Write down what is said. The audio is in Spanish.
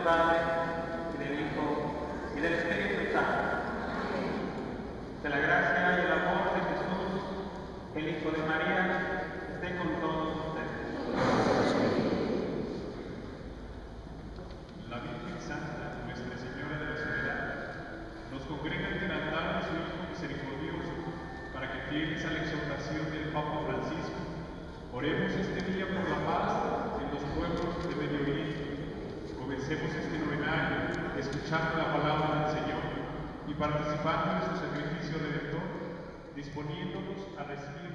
En Padre, y del Hijo, y del Espíritu Santo. Que la gracia y el amor de Jesús, el Hijo de María, esté con todos ustedes. La Virgen Santa, Nuestra Señora de la Soledad, nos congrega ante el altar de su Hijo misericordioso, para que fieles a la exhortación del Papa Francisco, oremos este día por la paz en los pueblos de Medio Oriente. Comencemos este novenario escuchando la palabra del Señor y participando de su sacrificio redentor, disponiéndonos a recibir